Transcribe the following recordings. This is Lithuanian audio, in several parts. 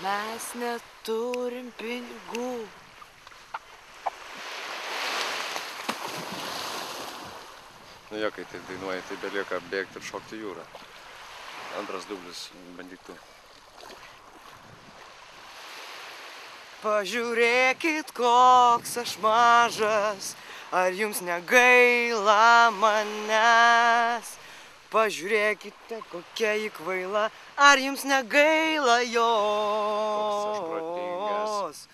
Mes neturim pinigų. Nu jo, kai taip dainuoji, tai belieka bėgti ir šokti jūrą. Antras dublis bandytų. Pažiūrėkit, koks aš mažas, ar jums negaila manęs? Pažiūrėkite, kokia ji kvaila, ar jums negaila jos?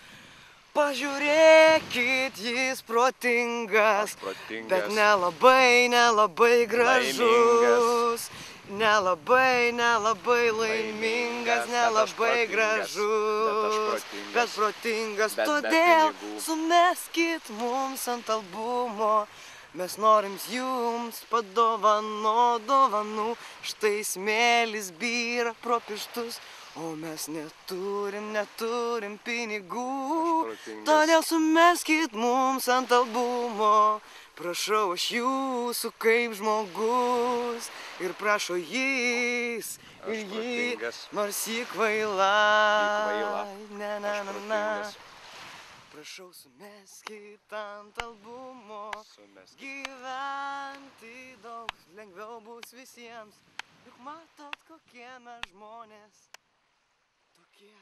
Pažiūrėkit, jis protingas, protingas. bet nelabai, nelabai gražus. Nelabai, nelabai laimingas, Laimingas, bet nelabai protingas. gražus, Bet bet protingas. Bet be Todėl pinigų. sumeskit mums ant albumo. Mes norim jums padovano dovanų, štai smėlis byra pro pirštus, o mes neturim, neturim pinigų. Todėl sumeskit mums ant albumo. Prašau aš jūsų kaip žmogus ir prašo jis ir protingas. nors. Ji kvaila. Ne, ne, ne, ne. Prašau sumeskit ant albumo. Sumesk. Gyventi daug lengviau bus visiems. Juk matot, kokie mes žmonės. Tokie.